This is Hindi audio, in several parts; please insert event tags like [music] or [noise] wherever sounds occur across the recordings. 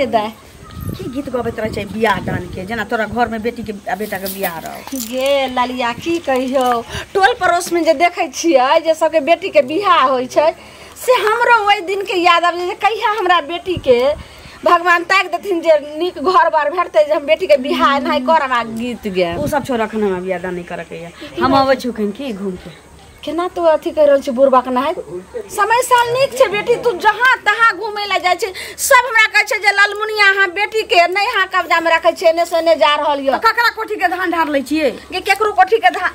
गे दाय की गीत गबैत रहे छै बियाह दान के जेना तोरा घर में बेटी के बेटा के बियाह रहो। गे लालिया की कहियो? टोल पड़ोस में जे देखै छियै जे सबके बेटी के बियाह होइ छै से हमरो ओहि दिन के याद आबै जे कहिया हमरा बेटी के भगवान ताकि देथिन जे नीक घर बार भेटतै जे हम बेटी के बियाह नहीं करब आ गीत गे उ सब छोड़ रखन हमरा बियाह दान नहीं करे के हम आबै छु कहीं की घूम के केना तू अथी कर रहल छी बुढ़बा के नहाय? समय साल नीक छै बेटी तू जहाँ तहाँ घूमे ला जाइ छै सब हमरा कहै छै जे लालमुनिया अहाँ बेटी के नहि अहाँ कब्जा में रखै छियै एने से एने जा रहल तो यऽ ककरा कोठी के धान ढार लै छियै? गे केकरो कोठी के धा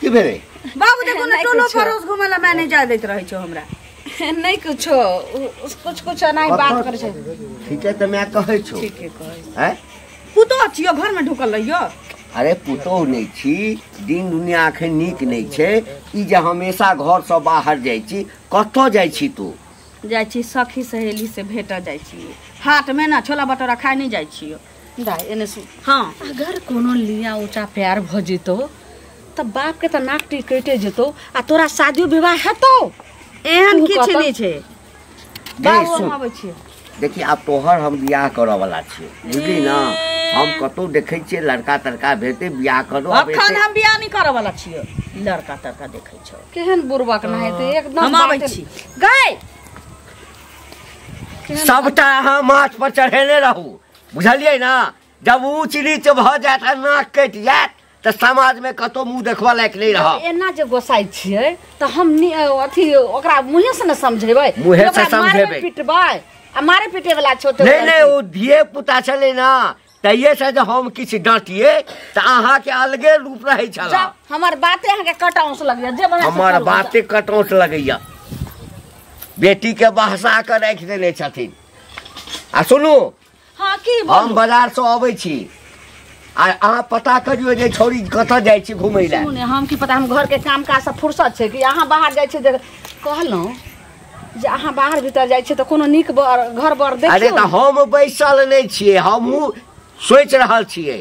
की भेलै? बाबू देखो ना टोलो कुछो। पड़ोस घूमे ला मैं नहीं जा दैत रहे छौ हमरा। नहीं कुछो कुछ कुछ नहीं बात करे छै। ठीके तऽ मैं कहै छौ। ठीक है कहै हैं? पुतो छियो घर में ढुकल रहियो। अरे पुतोह नहि छी दिन दुनिया एखन नीक नहि छै ई जे हमेशा घरसँ बाहर जाइ छी कतऽ जाइ छी तू? जाइ छी सखी सहेली से भेट जाइ छी। हाट में ना छोला भटूरा खाए नहीं जाइ छियो। दाई एने सु हाँ। अगर कोनो लिया ऊँचा प्यार भ जेतो त बाप के त नाक टी कटे जेतो आ तोरा शादी विवाह हेतो? एहन तू किछ कतऽ? छै। बाबू हम आबै छियै। देखी आब तोहर हम बियाह करऽ वाला छियै। बुझली ना? हम कतौ देखै छियै लड़का तड़का भेटै बियाह करो आब अखन हम बियाह नहीं करे वाला छियो। लड़का तड़का देखै छौ। केहन बुरबक ना हेते एकदम हम आबै छी। गए सबटा अहाँ माथ पर चढ़ेने रहू। बुझलियै ना? जब ऊँच नीच भऽ जायत आ नाक कटि जायत तऽ समाज में कतौ मुँह देखबऽ लायक नहीं रह एना जे गोसाई छियै त हम अथी ओकरा मुँहे से न समझेबै। मुँहे से समझेबै। पिटबै। आ मारे पीटे वाला छोटे नहीं नहीं ओ धिये पुता छलै ना। तहिए से जे हम किछु डांटिए तो तऽ अहाँके अलगे रूप रहै छल। हमर बाते अहाँ के कटाउस लगिया जे बना हमर बाते कटौस लगैया। बेटी के बहसा के राखि देने छथिन। आ सुनू। हाँ की हम बाज़ार से अबै छी। आ अहाँ पता करियो जे छौरी कतऽ जाइ छी घुमय लए। सुने हम की पता हम घर के काम काज से फुर्सत छै कि अहाँ बाहर जाइ छै जे कहलहुँ। जे अहाँ बाहर भीतर जाइ छै तऽ कोनो नीक बर घर बर अरे देखियौ तऽ हम बैसल नहि छियै हमहूँ सोचि रहल छियै।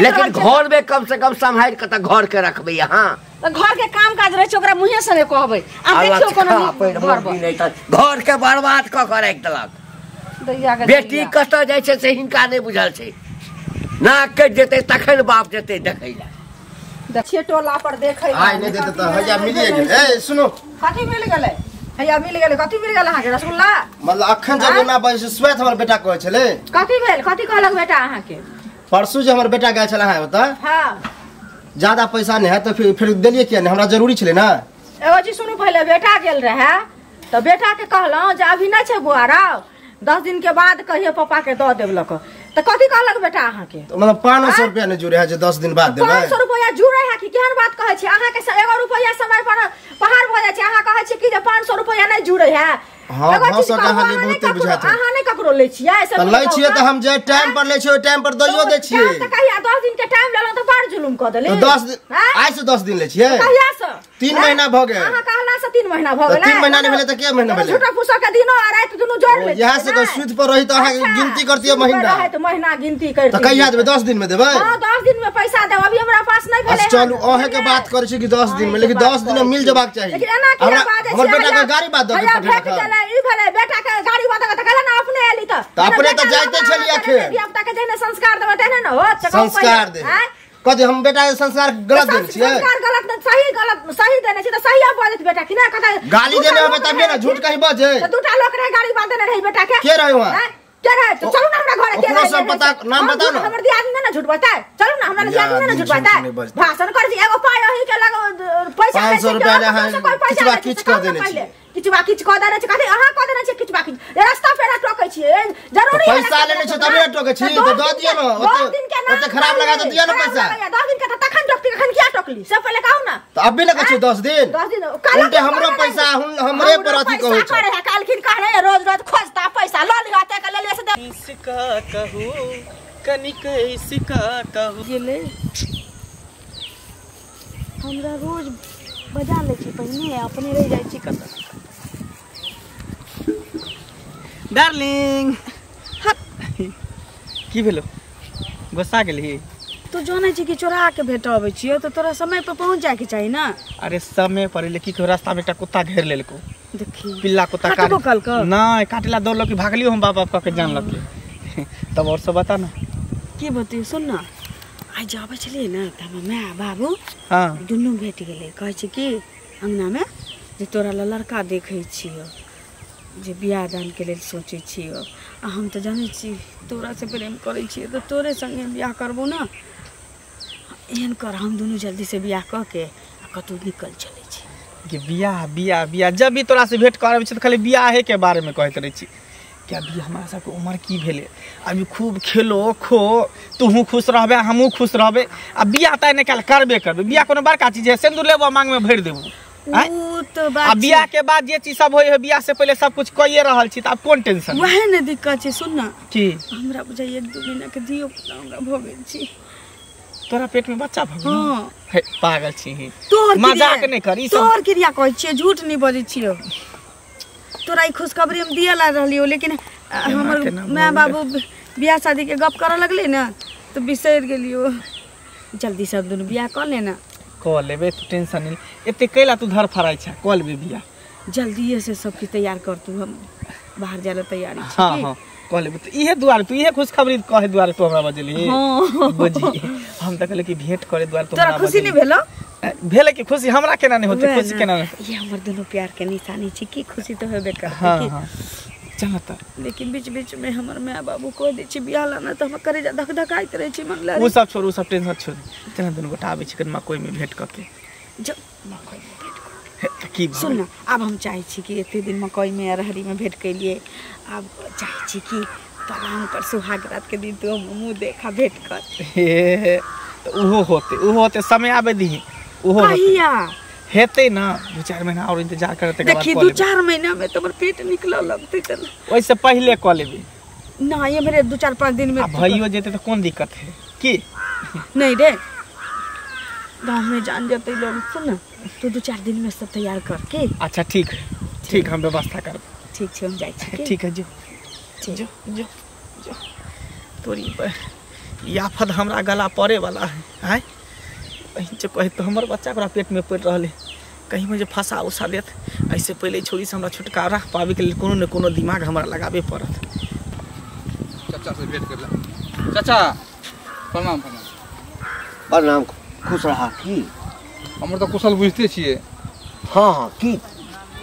लेकिन घर में कम से कम सम्हारि कऽ तऽ घर के रखबै अहाँ। तऽ घर के काम काज रहै छै ओकरा मुँहे से नहि कहबै। आ देखियौ कोनो घर बर। नहीं तऽ घर के बर्बाद कऽ के राखि देलक। बेटी। कतऽ जाइ छै से हिनका नहि बुझल छै। नाक कटि जेतै तखन बाप जेतै देखै लए। देखिए टोला पर देखै आइ नहीं देते तो हैया मिलिए गेल। ए सुनो। कथी मिल गेलै? हैया मिल गेलै कथी मिल गेल अहाँके रसगुल्ला मतलब अखन जब एना बजे से स्वयं हमर बेटा कहै छलै। कथी भेल? कथी कहलक बेटा अहाँके परसू जे हमर बेटा गेल छले अहाँ ओतऽ हाँ। ज़्यादा पैसा नहीं है तो फिर फिर दिलिए किया हमरा ज़रूरी छलै ना। एगो चीज़ सुनू पहले बेटा गेल रहे तो बेटा के कहलहुँ जे अभी नहीं छै बुआरा दस दिन के बाद कहिए पापा के दऽ देवलक तो कथी कहलक बेटा अहाँके? तो मतलब पाँच सौ रुपया नहीं जुड़े है जो दस दिन बाद देबै। पाँच सौ रुपया जुड़े है कि केहन बात कहै छी? अहाँके के एगो रुपया समय पर पहाड़ भऽ जाइ छै। अहाँ कहै छी कि जे पाँच सौ रुपया नहीं जुड़े है। हाँ, कहू, अहाँ अहाँ बहुते है। अहाँ नहि ककरो लै छियै से तो कोनो लै छियै तो हम जे टाइम पर लै छियै ओहि टाइम पर दैयो दै छियै तऽ कहिया दस दिन के टाइम लेलहुँ तऽ बड़ जुलुम कऽ देली तो दस दिन आइ से दस दिन लै छियै कहिया से तीन हैं? महीना भऽ गेल। अहाँ कहला से तीन महीना भऽ तो गेलै तीन महीना नहि भेलै तऽ के महीना भेलै? झूठा फूसा के दिनो आ राति दुनू जोड़ लै इएह से तो ने? सूद पर रही तो अहाँ अच्छा, गिनती करतियै महीना रहै तऽ महीना गिनती करती तो कहिया देबै दस दिन में देबै हाँ दस दिन में पैसा देब अभी हमरा पास नहीं भेलै अच्छा चलू। अहे के बात करे छी कि दस दिन में लेकिन बात दस दिन में मिल। जेबाक चाही लेकिन एना किया हमरा- बाजै हमर बेटा के गाड़ी बात दऽ गेलै ई भेलै बेटा के गाड़ी बात दऽ के कहले ना अपने एली तऽ तऽ अपने तऽ जाइते छलियै खेल। धियापुता के जेहने संस्कार देबै तेहने न हो संस्कार दे कथी हम बेटा के संस्कार गलत देने छियै संस्कार गलत नहीं, सही गलत सही देने छी तऽ सही आप बाजत बेटा कि ना कहता गाली देने होबे तभिए ना झूठ कहीं बजे तो दूटा लोग रहे गाड़ी बाँध देने रही बेटा के के रहे वहाँ? हैं? के रहे तो चलो ना हमरा घरे के रहे सब पता- नाम बताओ ना। हमर दियाद ने ना झूठ बताए चलो ना हमरा दियाद ने ना झूठ बताए भाषण कर दी एगो पाय अही के लगो पैसा पाँच लै सौ छै, रुपया केकरो ले से कोई पैसा किचबा लै छै, किच तऽ कऽ कहू देने। छियै। किचबा किच कऽ देने छै कथी अहाँ कऽ देने छै किचबा किच ए, रास्ता पेरा टोकै छियै ज़रूरी है पैसा लेने छै ना टोकै छी, दस तो दऽ दिन दियौ ना, ओते- ओते खराब लगा तऽ दियौ ना पैसा। लगैया, दस दिन के तऽ तखन टोकती तखन किया टोकली सब पहिले कहू ना। तो अभी ना कहे दस दिन। दस दिन काल्हि उल्टे हमरो पैसा। हुन- हमरे पर अथी कहै छै। करे कालखिन कहने रोज रोज खोजता पैसा लऽ लिया ते के लेले से दे इसका कहू कनिक इसका कहू। गेलै हमरा रोज बजा लै छी पहिने अपने रहि जाइ छी कतऽ? डार्लिंग हट की भेलो? गोस्सा गेली तू जानै छी कि चोरा के भेटबै छियो तो तोरा समय पर पहुँच जाए के चाहिए ना। अरे समय पर लेकिन के रास्ता में एकटा कुत्ता घेर लेलको? देखी पिल्ला कुत्ता काटबो कल का? नहीं काटेला दौड़लो कि भागलियो हम बाप बाप के जान लगे [laughs] तब और सब बता ना। की बतियो सुन न। आज जाबै छलियै न त हमर माय बाबू हाँ। दुनू भेट गेलै। कहै छै कि अङ्गनामे जे तोरा लए लड़का देखै छियौ। जे बियाह दानके लेल सोचै छियौ। आ हम तऽ जानै छी, तोरासँ प्रेम करै छियै तऽ तोरे सङ्गे बियाह करबौ ने। एहन कर, हम दुनू जल्दीसँ बियाह कऽ के आ कतहु निकल चलै छी। कि बियाह बियाह बियाह, जब भी तोरा से भेंट करब छै तऽ खाली बियाहे के बारे में कहैत रहै छी। क्या बियाह हमरा सबके उम्र की भेलै? अभी खूब खेलो, खो, तूहू खुश रहबे, हमहूँ खुश रहबे। आ बियाह तऽ नहि काल्हि करबे करबे। बियाह कोनो बड़का चीज़ है सिंदूर लेबो मांग में भरि देबो। आ बियाह के बाद जे चीज़ सब है बियाह से पहले सब कुछ कइए रहल छी तऽ आब कोन टेंशन वएह ने दिक्कत छै सुन न। की? हमरा बुझाइ एक दू महीनाके दियो पुता हमरा भऽ गेल छी। तोरा पेट में बच्चा भऽ गेल? हाँ। पागल छी ही। तोहर मज़ाक नहि कर तोहर क्रिया कहै छियै झूठ नहि बजै छियौ। तोरा ई खुशखबरी हम दिए ला रहलियो लेकिन हमर माय बाबू बियाह शादी के गप करे लगलै ना तो बिसरि गेलियो। जल्दी सब दुनू बियाह कऽ ले कऽ लेबै तू टेंशन नहीं एते कैला तू धर फराइ छै? कऽ लेबै बियाह जल्दिए से सबके तैयार कर तू हम बाहर जाए ला तैयारी हाँ की? हाँ लेबै तऽ इहे दुआरे तू इहे खुशखबरी कहे दुआरे तू हमरा बजली। हाँ। बुझी हम तऽ कहले कि भेंट करे दुआरे तू हमरा खुशी नहीं भेलो? भेले कि खुशी? हमरा केना नहीं होते? खुशी केना? ये हमर दुनू प्यार के निशानी छी की खुशी तो हेबे करते हाँ की? हाँ। चल तऽ लेकिन बीच बीच में हमर माय बाबू कह दै छै बियाह ला ना तऽ हमर करे धक धकाइत रहै छै मन उ सब छोड़ सब टेंशन छोड़। चल दुनू गोटा आबै छी कनि मकोई में भेंट करके जो हे, तऽ की सुन न आब हम चाहै छी कि एते दिन मकई में अरहरी में भेंट कैलिए आब चाहै छी कि पलंग पर सुहाग रात के दिन तू मुँह देखा भेंट कर। हे तऽ उहो होते उहो होते समय आबे दी उहो कहिया? हेते ना दू चार महीना और इंतज़ार करते के बाद देखी दू चार महीना में तोहर पेट निकल लगते चल ओइसे पहिले कऽ लेबै। ना ये मेरे दू चार पाँच दिन में आ भइयो जेते तऽ कोन दिक्कत है? की? नहीं रे गाँव में जान जाते लोग सुन न तू दू चार दिन में सब तैयार करके अच्छा ठीक है। ठीक हम व्यवस्था करब। ठीक छै हम जाइ छी ठीक है जो। जो जो जो। तोरी ई आफत हमरा गला पड़े वाला है आय। कहीं जो कहे तो हमर बच्चा ओकरा पेट में पड़ रहल। है कहीं मुझे फंसा उसा देत ऐसे पहले छोड़ी से हमरा छुटकारा पावे के लिए कोनो न कोनो दिमाग हमरा लगाबे पड़त। चाचा से भेंट कर ले चाचा प्रणाम प्रणाम। प्रणाम खुश रहा की? हमर तऽ कुशल बुझते छियै। हाँ हाँ की?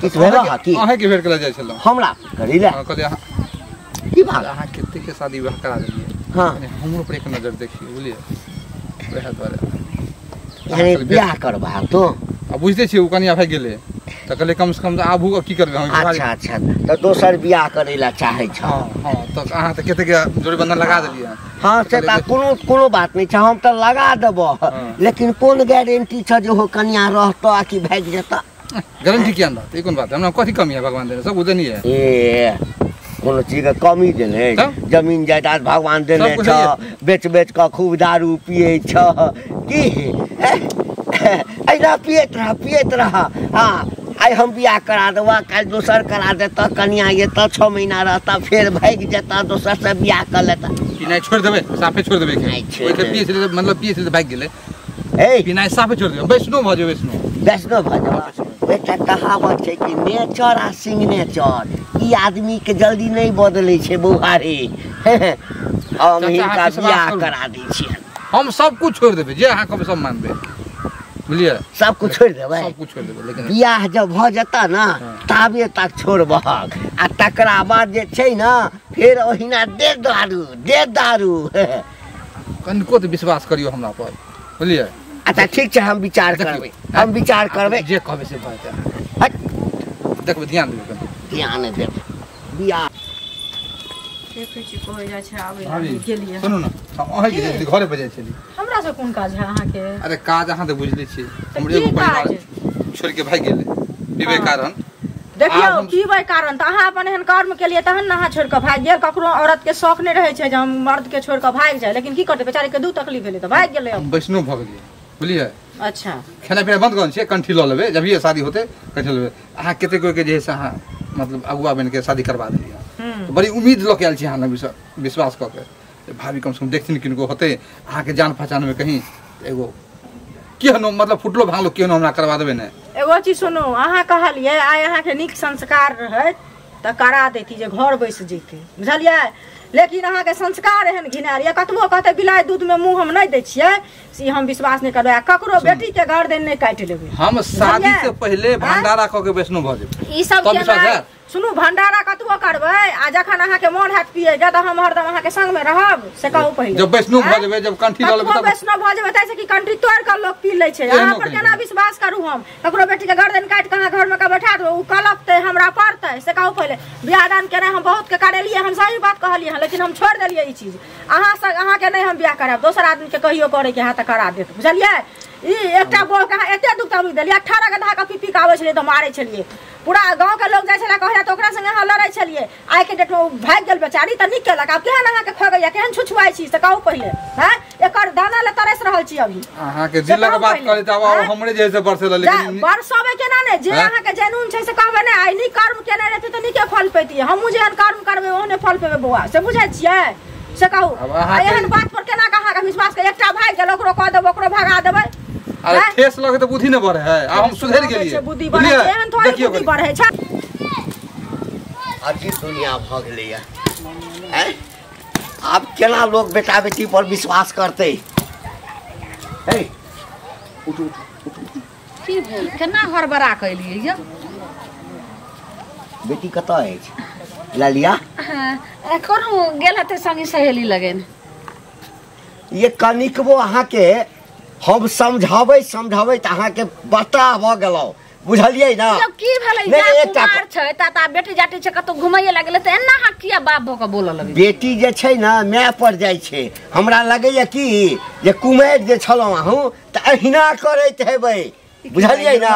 किछु भेल रहा की? अहेँके भेंट छलहुँ। हमरा की अहाँ कतेकके शादी विवाह करा देलियै। हाँ। हमरो पर एक नज़र देखिए बुझलियै? वएह दुआरे। यानी बियाह करबा तो। आ बुझिते छियै ओ कनिया भागि गेलै तऽ कहलियै कम से कम आबू की करबै अच्छा अच्छा। तऽ दोसर बियाह करै ला चाहै छ। हाँ हाँ तऽ अहाँ तऽ कतेक जोड़ीबंधन लगा देलियै। हाँ से तऽ कोनो कोनो बात नहि छै हम तऽ लगा देबो लेकिन कोन गारंटी छ जे हो कनिया रहतो आ कि भागि जेता? गारंटी किया रहतै? ई कोन बात हमरा कथी कमी है भगवान देने? सब उदनी है ए कोनो चीज़ के कमी तब? ज़मीन जायदाद भगवान देने छ। बेच बेच कऽ खूब दारू पिए छ। की? ऐना पियत रह पियत रह। हाँ आइ हम बियाह करा देबऽ काल्हि दोसर करा देता कनिया एतऽ छओ महीना रहता फेर भागि जेता दोसर से बियाह कर लेता। पिनाइ छोड़ि देबै साफे छोड़ि देबै नहि छोड़ि देबै। पिए छलै मतलब पिए छलै भागि गेलै हे पिनाइ साफे छोड़ि देबै। वैष्णो भऽ जेबै वैष्णो वैष्णव भऽ जाओ एकटा कहावत छै कि नेचर आ सिग्नेचर ई आदमी के जल्दी नहि बदलै छै बुहारी। [laughs] हम हिनका अहाँके बियाह करा दै छियनि। हम सब कुछ छोड़ देबै जे अहाँ कहबै सब मानबै। बुझलियै? सब कुछ छोड़ देबै। सब कुछ छोड़ि देबै लेकिन बियाह जब भऽ जेता ने ताबे तक छोड़बहक आ तकरा बाद जे छै ने फेर ओहिना दे दारू दे दारू। कनिको तऽ विश्वास करियौ हमरा पर बुझलियै? अच्छा ठीक छै हम विचार करबै। हम विचार करबै। जे कहबै से हट, देखबै ध्यान देबै ध्यान देबै। बियाह देखै छी कहै जाइ छै आबै भाभी गेलियै। सुनू ने हम अहीँ के जल्दी घरे बजाइ छली हमरा से कोन काज है अहाँके? अरे काज अहाँ तऽ बुझले छियै। हमर एगो परिवार काज? के भागि गेलै। कारण। देखियौ की कारण? तऽ अहाँ अपन एहन कर्म केलियै तहन ने अहाँ छोड़ि कऽ भागि गेल। ककरो औरत के शौक नहि रहै छै जे हम मर्द के छोड़ि कऽ भागि जाए लेकिन की करतै? बेचारी के दू तकलीफ़ भेलै तऽ भागि गेलै अब। हम वैष्णो भऽ गेलियै बुझलियै? अच्छा। खेनाइ पिनाइ बंद करने छियै कंठी लऽ लेबै जब ये शादी होते कंठी लेबै। अहाँ जे है से अहाँ मतलब अगुआ बनि के शादी करवा देलियै। तऽ बड़ी उम्मीद लऽ के आयल छी अहाँ लग विश्वास कऽ के। भाभी कम से कम देखथिन किनको होते अहाँके जान पहचान में कहीं एगो केहनो मतलब फुटलो भांगलो केहनो हमरा करवा देबै ने? एगो चीज़ सुनू अहाँ कहलियै आइ अहाँके नीक संस्कार रहत तऽ करा देती जे घर बैस जैते। बुझलियै? लेकिन अहाँके संस्कार एहन घिनायल यऽ। कतबो कहते बिलाइ दूधमे मुँह हम नहि दै छियै से हम विश्वास नहि करबै। आ ककरो बेटीके गर्दन नहि काटि लेबै। हम शादी से पहिले भंडारा कऽ के वैष्णो भऽ जेबै। ई सब सुनू भंडारा कतबो करबै? आ जखन अहाँके मोन हैत पिएगा तऽ हम हरदम अहाँके संग में रहब। से कहू पहिले जब वैष्णो भऽ जेबै जब कंठी लेबै तब वैष्णव भऽ जेबै कि कंठी तोड़ि कऽ लोक पी लै छै। अहाँ पर केना विश्वास करू हम? ककरो बेटीके गर्दन काटि कऽ अहाँ घरमे का बैठा देबै ओ कलपतै हमरा पड़तै। से कहू पहिले बियाह दान केनाइ हम बहुतके करेलियै हम सही बात कहलियै हँ लेकिन हम छोड़ि देलियै ई चीज़। अहाँ से अहाँके नहि हम बियाह करायब दोसर आदमीके कहियो करैके हाथ करा देत बुझलियै? ई एकटा बोल के अहाँ एते दुख तमली देलियै अठारह गधा के पी पी के आबै छलियै तऽ मारै छलियै। पूरा गाँव के लोग जाए कहै ओकरा संगे अहाँ लड़ै छलियै? आइ के डेट में भागि गेल बेचारी तऽ नीक केलक। आब केहन अहाँके खगैया केहन छुछुआइ छी? से कहू पहिले हैं? एकर दाना ले तरस रहल छी अभी। से दिलक कहू बात। करै तऽ आब हमरे जे से बरसे लेकिन बरसबे केना ने? जे हैं? अहाँके जनून छै से कहबै ने आइ नीक कर्म केने रहतै तऽ नीके फल पैतियै। हमहूँ जेहन कर्म करबै ओहने फल पेबै बौआ। से बुझै छियै? से कहू। एहन बात पर केना के विश्वास के एकटा भागि गेल ओकरो कह देबै ओकरो भगा देबै। अरे ठेस लगे तऽ बुद्धि नहि बढ़े है। आब हम सुधरि छै, गेलियै बुद्धि बढ़ै छै एहन थोड़े बुद्धि। बढ़ै छै। अजीब दुनिया भऽ गेलैया आँय? आब केना लोग बेटा बेटी पर विश्वास करतै। हे उठ उठ की भेल? केना हड़बड़ा कैलियै यौ? बेटी कतऽ अछि? ललिया? कोनो गेल हेतै संगी सहेली लगेन। ये कनिकबो अहाँके हम समझाबै समझाबै तऽ अहाँके बता भऽ गेलहुँ बुझलियै ने? जब की भेलै? कुमार छै ता ता बेटी जाटी छै कतौ घुमैये लगलै तऽ एना अहाँ किया बाप भऽ कऽ बोलऽ लगै बेटी जे छै ने माय पर जाइ छै। हमरा लगैया कि जे कुमारि जे छलहुँ अहूँ तऽ अहिना करैत हेबै। बुझलियै ने?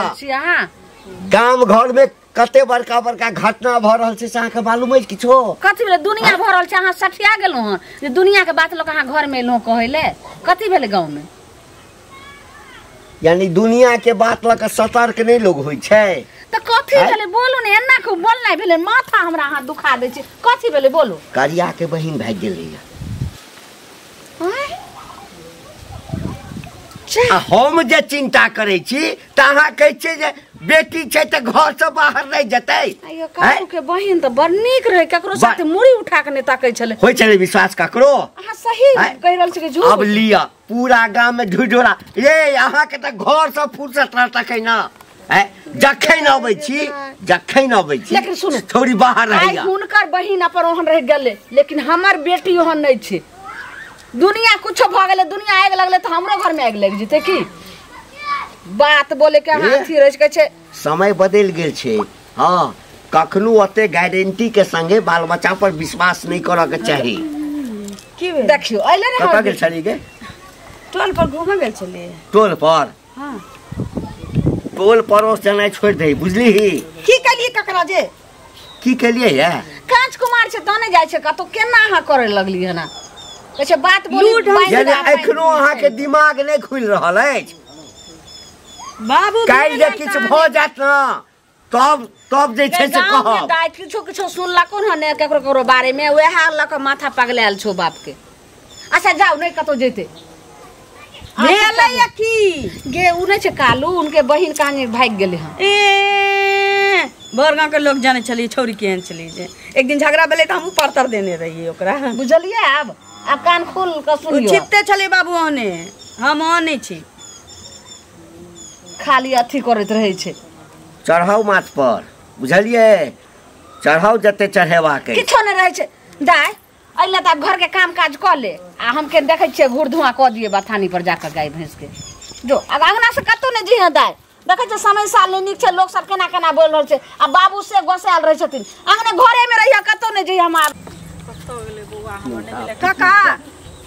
गाम घरमे कते बड़का बड़का घटना भऽ रहल छै से अहाँके मालूम अछि किछो? कथी भेलै? दुनिया भरल छै अहाँ सठिया गेलहुँ हँ। जे दुनिया के बात लोक अहाँ घर में एलहुँ कहै ले कथी भेलै गाँव में यानी दुनिया के बात लग सतर्क नहीं लोग होइ छै। तऽ कथी आँय? बोलू ने एना को बोलनाइ भेलै माथा हमरा हाथ दुखा दे छै। कथी भेलै बोलू? करिया के बहिन भाग गेलैया आँय? आ हम जे चिंता करे छी तऽ अहाँ कहै छियै जे बेटी छै तऽ घर से बाहर नहि जेतै। आइयो काकू के बहिन तऽ बड़ नीक रहे ककरो साथे मुड़ी उठा के नहीं ताकै छलै। होइ छलै विश्वास ककरो? अहाँ सही? कहि रहल छी कि झूठ। अब लिया पूरा गाँव में ढिढोरा। ये अहाँके तऽ घर से फुर्सत रहतै न। आँय? जखन अबै छी जखन अबै छी लेकिन सुनू। थोड़ी बाहर रहैया। हुनकर बहिन अपन ओहन रह गेलै लेकिन हमर बेटी ओहन नहीं छै। दुनिया कुछ भऽ गेलै दुनिया आग लगलै तऽ हमरो घर में आग लग जेतै की? बात बोले के अहाँ ए? अथी रहै छै छै। समय बदल गेल छै। हाँ कखनो ओते गारंटी के संगे बाल बच्चा पर विश्वास नहि करऽ के चाही। की भेल? देखियो अइले रे हम गेल छली गे? टोल पर घूमे गेल छलियै। टोल पर? हाँ। टोल पड़ोस जेनाइ छोड़ि दही बुझली ही की केलियै ककरा जे? की केलियै ये कांच कुमार छै तने जाइ छै कतौ केना अहाँ करे लगली है ना कहै बात बोली यानी दा, एखनो दा। अहाँके दिमाग नहीं खुल रहल अछि। बाबू काल्हि जे किछु भऽ जायत ने तब तब जे छै से गाँव में कहब। दाइ किछो किछो सुनलको न ने केकरो केकरो बारे में वएह लऽ कऽ माथा पगलायल छौ बाप के अच्छा जाओ नहीं कतौ जेते। की गे उ नहीं छै कालू उनके बहिन कहाँ भाग गेले हन। ए बर गाँव के लोग जाने छलिए छौरी केहन छली जे। एक दिन झगड़ा भेलै तऽ हमहूँ परतर देने रहिए ओकरा। बुझलिए अब अब कान खोल के सुनियो। छिपते छलिए बाबू ओहने। हम ओहने छी। खाली अथी करैत रहे छै। चढ़ाउ माथ पर बुझलियै? चढ़ाउ जते चढ़ेबाक अछि किछो नहीं रहे छै। दाइ अइला तऽ आब घर के काम काज कऽ ले। आ हमके देखै छियै घूर धुआँ कऽ दिए बथानी पर जाकर गाय भैंस के जो अब अंगना से कतौ नहीं जी दाइ। देखै छियै समय साल नहीं नीक छै लोग सब केना केना बोल रहल छै। आ बाबू से गोसायल रहे छथिन। अंगने घरे में रहिया कतौ नहीं जी हमार काका!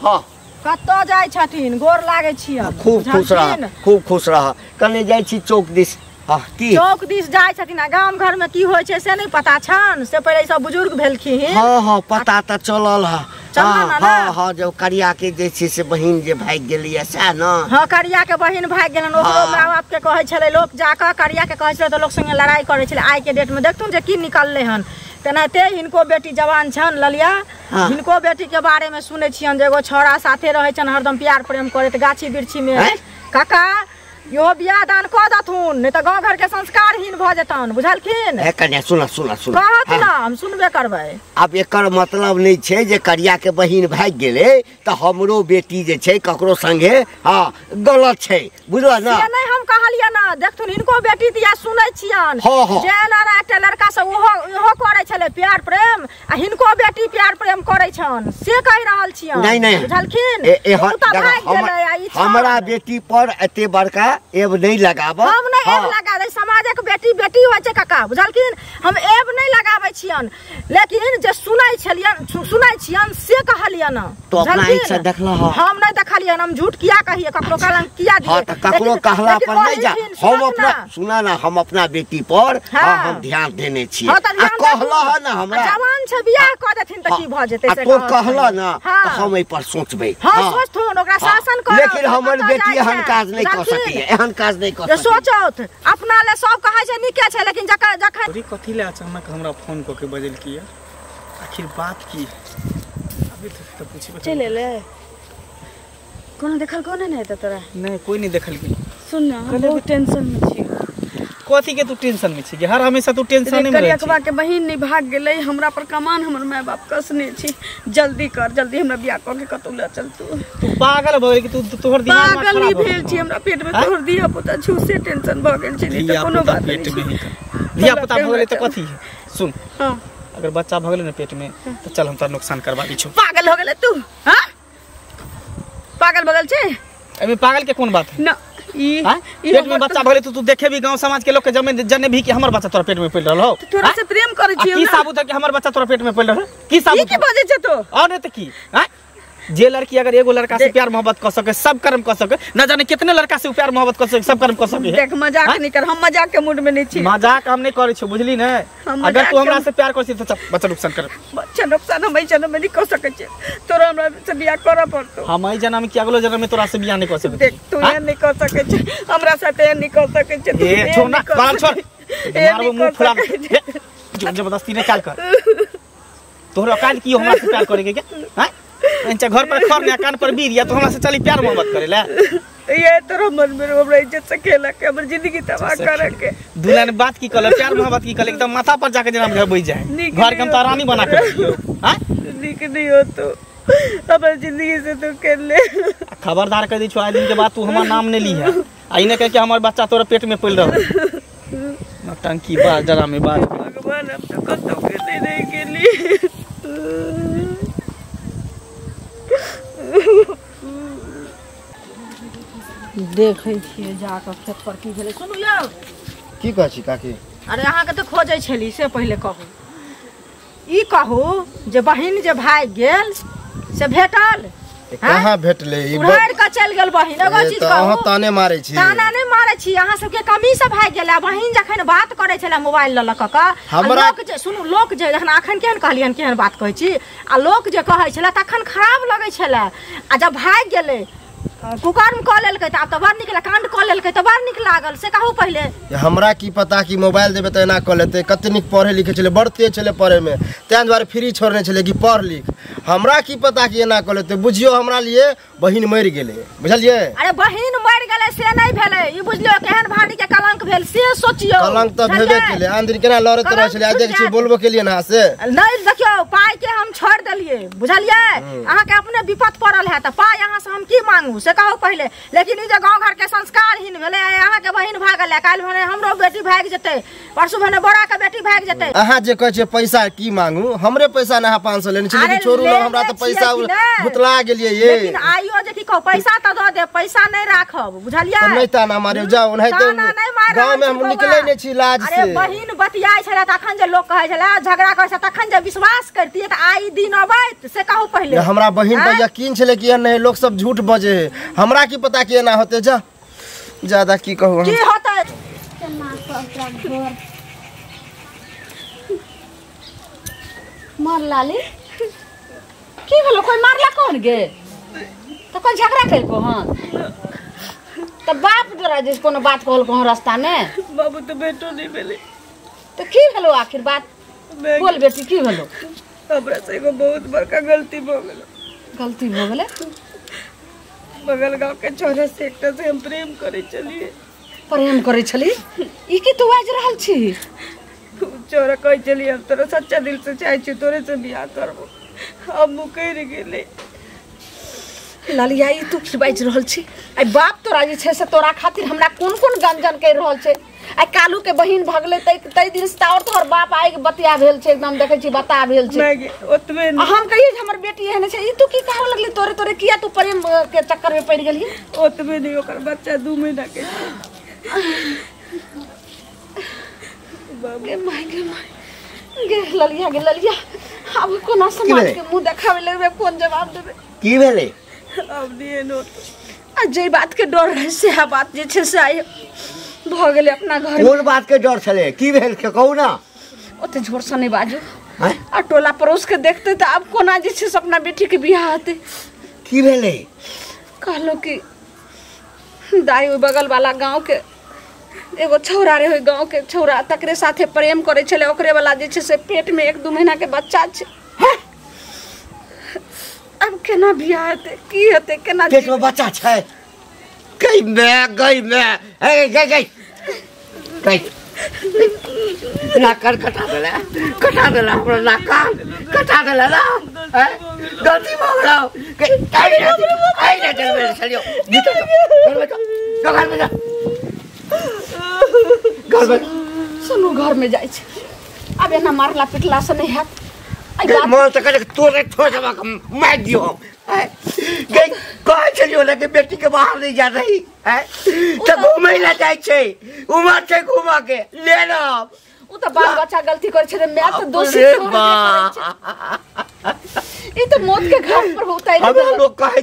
हाँ। कतऽ जाइ छथिन गोर लागै छियै खूब खुश रह खूब खुश रह। कने जाइ छी चौक दिस। हाँ की? चौक दिस जाइ छथिन आ गाम घर में की होइ छै से नहीं पता छन। से पहिले सब बुज़ुर्ग भेलखिन। हाँ हाँ पता तऽ चलल है। हाँ है हाँ हाँ जो करिया के जे छै से बहिन जे भागि गेलियै सएह ने? हाँ करिया के बहिन भागि गेलन। ओकरो हाँ। माँ बाप के कहै छलै लोक जाकऽ करिया के कहै छलै तऽ लोक संगे लड़ाई करै छलै। आइ के डेट में देखथुन जे की निकललै हन। तेनाहिते हिनको बेटी जवान छन ललिया हाँ। हिनको बेटी के बारे में सुने छियन एगो छौड़ा साथे रहे छन हरदम प्यार प्रेम करैत गाछी वृक्षी में? काका इहो बियाह दान कऽ दथुन नहीं तऽ गाँव घर के संस्कारहीन भऽ जेतन बुझलखिन? ए कन्या सुना सुना सुना। कहत हाँ। ना हम सुनबे करबै। आब एकर मतलब नहीं छै जे करिया के बहिन भाग गेलै तऽ हमरो बेटी जे छै ककरो संगे हाँ गलत छै बुझल ना? से नहि हम कहलियै ना। देखथुन हिनको बेटी दिया सुनै छियन। हाँ, हाँ। जे ना ना एकटा लड़का सब ओहो ओहो करै छलै प्यार प्रेम आ हिनको बेटी प्यार प्रेम करै छन। से कहि रहल छियन नहीं नहीं। बुझलखिन? ए-। हमरा बेटी पर एते बड़का एब नहीं लगाब। हम नहीं एब लगा दे समाजक बेटी बेटी होइ छै काका बुझलखिन? हम एब नहीं लगाबै छियन। लेकिन जे सुनै छलियन सुनै छियन से कहलियन। तो अपना? आँखि से देखलह? हम नहीं देखलियन हम झूठ किया कहिए ककरो कहलन किया दिए हाँ तो ककरो कहला पर नहीं जा। हम अपना सुना ना हम अपना बेटी पर हाँ। हाँ, हम ध्यान देने हाँ, तऽ आ कहला। है ना हमरा। जवान छै बियाह कऽ देथिन तऽ की भऽ जेतै से तो कहला ना हाँ। तो हम एहि पर सोचबै। हाँ, सोचथुन, ओकरा हाँ। शासन करब, लेकिन हमर बेटी छै, काज नहीं कर? सकैए। एहन काज नहीं कर सोचौत अपना ले सब कहै छै नीके छै लेकिन जखन जखन अरे कथि ले अचानक हमरा फ़ोन क के बजल किया आखिर बात की? अभी तक तो पूछी चल ले कोनो देखल कोनो नहीं त तोरा? नहीं कोई नहीं देखल की सुन ना बहुत टेंशन में छी। कथी के तू टेंशन में छी हर हमेशा तू टेंशन में रहे करियकबा के बहिन नहीं भाग गेलै हमरा पर कमान हमर माय बाप कसने छी। जल्दी कर जल्दी हमरा बियाह कऽ के कतौ ले चल तू। तू पागल भऽ गेल कि तू तू- तोहर दिमाग में पागल नहीं खराब भेल छी हमरा पेट में? तोहर दिया पुता छु से टेंशन भ गेल छी नहीं तो कोनो बात नहीं पेट में छी। कर। पुता भऽ गेलै तऽ कथी? है सुन हाँ। अगर बच्चा भऽ गेलै ना पेट में तो चल हम तोरा नुकसान करवा दी छौ। पागल हो गेलै तू हाँ? पागल बगल छी? एमे पागल के कोन बात है? ना पेट में बच्चा भले तो तू देखे भी गाँव समाज के लोग के जमे जने भी कि हमर बच्चा तोरा पेट में पल रहल हो? तोरा से प्रेम करै आ छी की साबुत है कि हमर बच्चा तोरा पेट में पल रहल की साबुत की बजे छ तो? और नहीं तो की? हाँ? जे लड़की अगर एगो लड़का से प्यार मोहब्बत कर सके सब कर्म कर सके। न जाने कितने लड़का से प्यार मोहब्बत कर सके सब कर्म कर सके। देख मज़ाक हाँ? नहीं कर हम मज़ाक के मूड में नहीं छी। मज़ाक हम नहीं करे छो बुझली ने? अगर तू हमरा से प्यार करछी तो चल बच्चा नुकसान कर। बच्चा नुकसान हम ऐसा में नहीं कर सकै छी तोरा हमरा से बियाह करऽ पड़तौ। हम ई जन्म कि अगलो जन्म में तोरा से बियाह नहीं कर सकते देख तू ये नहीं कर सकै छी हमरा साथे नहीं कर सकै छी तू ए छोड़ ना बाल छोड़। मारबो मुँह फुला सकै ज़बरदस्ती नहीं चाल कर। तोहरा काल की हमरा से प्यार करेगे क्या? हैं? अच्छा घर पर खर ने कान पर बीर या तो हमरा से चली प्यार मोहब्बत करे ला। ये तोरा मन में हमरा इज़्ज़त से खेला के हमर ज़िंदगी तबाह करे के। दुल्हन बात की कल प्यार मोहब्बत की कल एकदम माथा पर जाके जना घर बैठ जाए। घर के हम तो रानी बना के हैं। निक नहीं हो तो हमर ज़िंदगी से तू कर ले। खबरदार कर दी छो आज दिन के बाद तू हमार नाम नहीं ली है। आ इने कह के हमार बच्चा तोरा पेट में पल रहा नौटंकी बात जरा में बात भगवान अब तो कतौ के नहीं रह गेली देखै छियै जाकऽ खेत पर की भेलै। सुनू यौ। की कहै छी काकी? अरे अहाँके तऽ खोजै छली से पहिले कहू। ई कहू जे बहिन जे भागि गेल से भेटल? कहाँ भेटले? ई ब- उड़ारि कऽ चलि गेल बहिन एगो चीज़ कहू। ताने मारै छी। ताना नहि मारै छी अहाँ सबके कमी से भागि गेल बहिन जखन बात करै छले मोबाइल लऽ कऽ कऽ, हमरा- लोक जे सुनू लोक जे जखन अखन केहन कहलियन केहन बात कहै छी आ लोक जे कहै छले तखन खराब लगै छले आ जब भागि गेलै कुकर्म कऽ लेलकै तऽ आब तऽ बड़ नीक लागल कांड कऽ लेलकै तऽ बड़ नीक लागल से कहू पहिले। हमरा की पता कि मोबाइल देबै तऽ एना कऽ लेतै कते नीक पढ़े लिखे छलै बड़ तेज छलै पढ़ैमे ताहि दुआरे फ्री छोड़ने छलै कि पढ़ लिख। हमरा की पता कि एना कऽ लेतै बुझियौ हमरा लिए बहिन मरि गेलै बुझलियै? अरे बहिन मरि गेलै से नहि भेलै। ई बुझलियो केहन भारी के कलंक भेल से सोचियो। कलंक तऽ भेबे? केलै। आन केना लड़ैत रहै छलै आइ देखै छी बोलबो केलियै ना से। नहीं देखियो पाई के हम छोड़ देलिए बुझलिए अहाँ के अपने विपत पड़ल है तो पाई अहाँ से हम की मांगू से कहू पहले। लेकिन ई जे गाँव घर के संस्कारहीन भेले अहाँ के बहिन भागल है काल्हि भने हमरो बेटी भाग जेतै परसू भने बड़ा के बेटी भाग जेतै। अहाँ जे कहै छियै पैसा की मांगू हमरे पैसा ने अहाँ पाँच सौ लेने छलियै अरे कि छोड़ू ले हमरा तऽ पैसा भुतला गेलियै ये। लेकिन आइयो जे की कहू पैसा तऽ दऽ दे पैसा नहीं राखब बुझलिए नहि ताना मारियो जाओ ओनाहिते ताना नहि मारि में हम। निकलै नहि छी लाज से। अरे बहिन बतियाइ छले तखन जे लोग कहै छले झगड़ा करै छले तखन जे विश्वास करतियै तऽ आइ दिन अबैत से कहू पहिले। हमरा बहिन पर यकीन छलै कि नहीं लोग सब झूठ बजे। है हमरा की पता कि एना होते जा। ज़्यादा की कहू की। होतै? मार लाली। की भेलो? कोई मारला कौन गे? तो कोई झगड़ा कैलको हन? तो बाप तोरा जिस कोनो बात कहल हन रास्ता में बाबू तो बेटो नहीं भेलै। तो की भेलो आखिर बात? बोल बेटी की भेलो? हमरा से एगो बहुत बड़का गलती भऽ गेल। गलती भऽ गेलै? बगल गाँव के छोरा से एकटा से हम प्रेम करे चलिए प्रेम करै छली? ई की तू बाजि रहल छी? छोरा कहे चलिए हम तोरा सच्चा दिल से चाहे छी तोरे से बियाह करबो। अब मुकर गेले। ललिया तू की बाजि रहल छी? आई बाप तोरा जे छै से तोरा खातिर हमरा कोन कोन गंजन रहल छै? आई कालू के बहिन भगले तै तै दिन से और तोहर बाप आइ के बतिया भेल छै एकदम देखै छी बता भेल छै। मैं ओतबे हम कहिए जे हमर बेटी एहन छै ई तू की कहऽ लगली? तोरे तोरे किया तू प्रेम के चक्कर में पड़ि गेली ओतबे नहीं ओकर बच्चा दू महीना के। गे माय गे माय गे ललिया गे ललिया अब कोना समाज के मुँह देखावे लगबे कोन जवाब देबे की भेलै अब दिए नो आ जे बात के डर रहे से आ बात जे छै से आइ भऽ गेलै अपना घर कोन बात के डर छलै की भेल के कहू ना ओते ज़ोर से नहीं बाजू आ टोला पड़ोस के देखते तो अब कोना जे छै से अपना बेटी के बियाह हेतै की भेलै कहलो कि दाई बगल वाला गाँव के एगो छौड़ा रहे गाँव के छौड़ा तकरे साथे प्रेम करे छले ओकरे वाला जे छै से पेट में एक दू महीना के बच्चा छै अब केना बियाह हेतै की हेतै केना पेट में बच्चा छै गई मैं गई मैं हे गई गई गई ना कर कटा देला कटा देला हमरा ना कान कटा देला ना गलती हो गेलो गई ना आई ना चल चलियो घर में जाओ घर में जा घर में? सुनू घर में जाइ छै। अब एना मारला पिटला से नहीं हैत। आई बात मोल तक के तोरे छोड़ देबा मार दियो हम? गई कहे चलियो ना बेटी के बाहर नहीं जा रही है तो घूमे ला जाए छे। उमर छे घुमा के ले ना उ तऽ बाल बच्चा गलती करे छै मैं तो दोषी ई तो मौत के घाट पर उतारि हमरा देलक। लोग कहे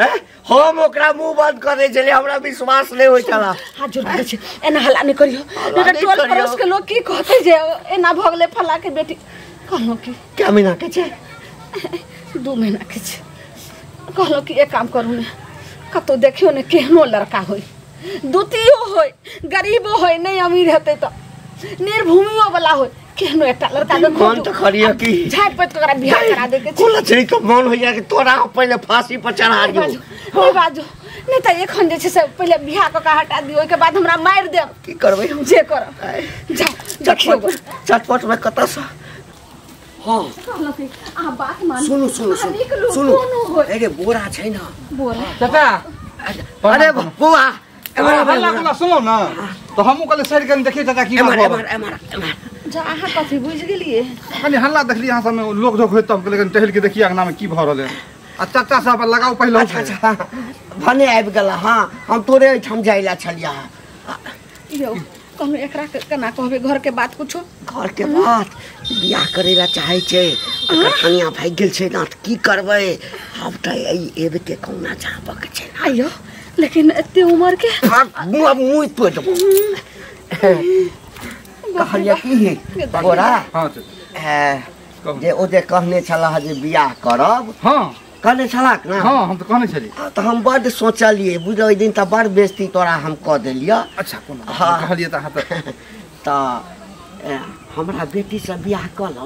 हैं? हम ओकरा मुँह बंद करे छले हमरा विश्वास नहीं होय छला हाथ जोड़ के छै एना हल्ला नहीं करियो। नहीं टोल पड़ोस के लोग की कहते जे एना भऽ गेलै फला के बेटी। कहलो कि क्या महीना के छे? दू महीना के छै। कहलो कि एक काम करू ने कतौ देखियो ने केहनो लड़का होय दुतियो होय गरीबो होय नहीं अमीर हेतै तऽ। निर्भूमियो वाला होय केहनो एकटा लड़का के मन तो करियो कि झाँपि पति ओकरा बियाह करा दे के कुल छे तो मन होइया कि तोरा पहले फांसी पर चढ़ा दियो बाजू बाजू नहीं तऽ एखन जे छै से पहिले बियाह कऽ के हटा दियौ ओहिके बाद हमरा मारि देब की करबै हम जे करब जा देखियौ। चटपट में कत से हाँ कहलक कि बात मानू सुनु सुनु सुनु। अरे बोरा छै ना बोरा चाचा अरे बुआ एमर हल्ला एमर सुनो ना तो हमहूँ कहले सर के देखिए चाचा की बात एमर एमर एमर एमर जा अहाँ कथी बुझि गेलियै कनी हल्ला देखली अहाँ सबमे लोक जोक होइत तब लेकिन टहल के देखिए अंगना में की भऽ रहल है आ चाचा साहब लगाओ पहले अच्छा अच्छा भने आबि गेला हाँ। हम तोरे ओहिठाम जाय ला छलिया। यौ कहलहुँ एकरा केना कहबै? घर के बात कुछो घर के बात? बियाह करे ला चाहे छै। कनिया भागि गेल छै ना तऽ की करबै? आब तऽ एहि एबे के कौना चाहबक छै आइयो लेकिन एते उम्र के मुँह मुँह तोड़ देबो। की हे? हाँ चाचा ए, कहू। जे ओ जे कहने छलाह जे बियाह करब। हाँ। कहने छलाह ने? हाँ हम तो कहने बुझल ओहि दिन बड़ बेजती तोरा हम अच्छा कोनो? हाँ। कहलिए [laughs] हमरा बेटीसँ बियाह कऽ लऽ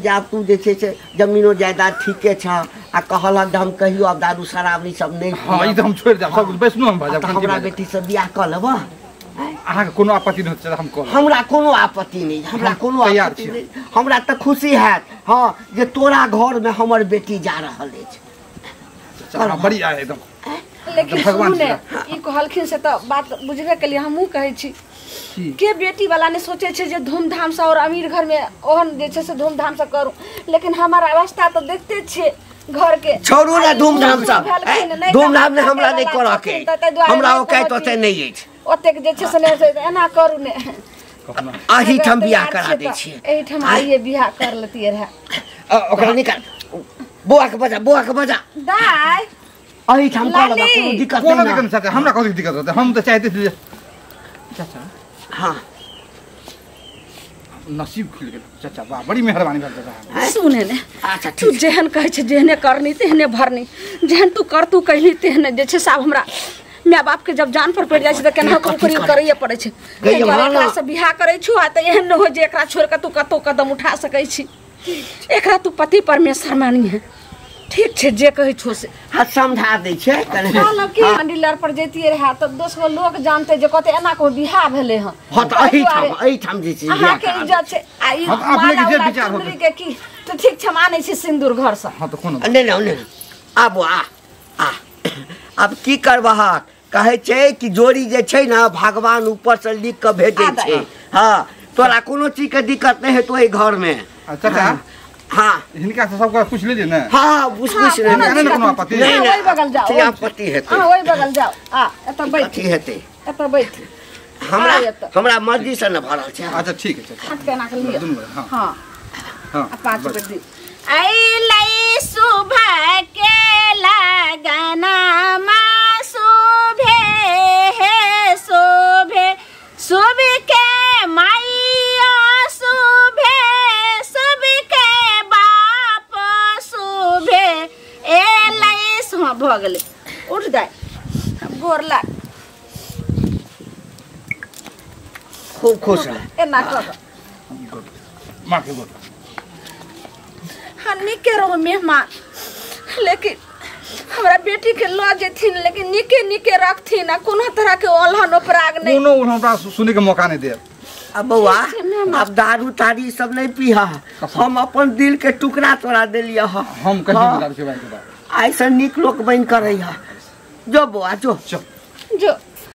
जे आब तू जे छै से जमीनो जायदाद ठीके छ आ कहलक जे हम कहियो आब दारू शराब ई सब नहि हाँ ई हम छोड़ि देब सब हमरा बियाह कऽ लेबह। अहाँके कोनो आपत्ति नहि होत हम कहब हमरा कोनो आपत्ति नहि हमरा कोनो आपत्ति। नहि। हमरा तऽ खुशी हैत हाँ जे तोरा घरमे हमर बेटी जा रहल अछि। अहाँ बड़ी एकदम। लेकिन भगवान सुनू ने ई कहलखिन से तऽ बात बुझबे केलियै हमहूँ कहै छी। के? बेटी वाला ने सोचे छै जे धूमधाम से और अमीर घर में ओहन जे छै से धूमधाम से करू। लेकिन हमर अवस्था तऽ देखते छियै घर के छोड़ू ने धूमधाम से धूमधाम ने हमरा नहि करऽ के। हमरा नहि औकात ओते नहि अछि। ओतेक जे छै से नहि से एना करू ने। अहीठाम अगर बियाह करा दै तऽ छियै। एहिठाम आइए बियाह कर लेतियै रहे ओकरा निकाल। बौआ के बजा बौआ के बजा। दाय अहीठाम कऽ लेबा लाली, कोनो दिक्कत कोनो दिक्कत ना। चाचा हमरा कथी दिक्कत होता? हम तो चाहते थे चाचा। हाँ। नसीब खुल गेल। चाचा वाह बड़ी मेहरबानी भेल चाचा। सुने ने। अच्छा तू जेहन कहै छै जेहने करनी तेहने भरनी। जेहन तू कर तू कहली तेहने जे छै से आब हमरा माय बाप के जब जान पर पड़ जाए छै त केना करे? करैए पड़ै छै। एकरा से बियाह करै छु आ त एहन न हो जे एकरा छोड़ के तू कतौ कदम उठा सकै छी। एकरा तू पति परमेश्वर मानी है ठीक छै जे कहै छो से। हाथ समझा दै छै कने डीलर पर जैतियै रहे तऽ दोस गो लोग जानते जे कते एना को बियाह भेलै हँ। हाँ एहिठाम दुआरे एहिठाम जे छै बियाह अहाँके करा इज़्ज़त छै। आ ई हाँ, अपने के जे विचार। चुन्दरी के की? तऽ ठीक छै मानै छी सिन्दूर घर से हाँ तो कोनो नहि नहि नहि आबो आ आ। अब की करबह कहै छै कि जोड़ी जे छै ने भगवान ऊपर से लिख के भेजै छै। हाँ तोरा कोनो चीज़ के दिक्कत नहीं हेतौ एहि घर में अच्छा अच्छा हाँ। हिनका से सबका पूछ लीजिए ना। हाँ बुझ बुझ हाँ, नहीं आपत्ति नहीं, हाँ, बगल जाओ, ठीक, आपत्ति हाँ ओहि बगल जाओ आ एतऽ बैठ। हेतै? एतऽ बैठ। हमरा हाँ, हमरा मर्ज़ी से न भरल छै। अच्छा ठीक है चल हाथ केना के लिअ। दुनू बड़े, हाँ। हाँ। हाँ आ पाँच बस। बेर दी सुबह खुश रह। कर माँ के गोद हाँ निके रहो मेहमान। लेकिन हमरा बेटी के लऽ जेथिन लेकिन निके निके रखथिन आ कोनो तरह के ओल्हन उपराग नहीं। कोनो हमरा सुने के मौका नहीं दे अब बउआ। अब दारू तारी सब नहीं पीहा। हम अपन दिल के टुकड़ा तोड़ा देलिए हाँ। हम कहीं हाँ। के ऐसा निक लोक बन कर रही जो बउआ जो। जो।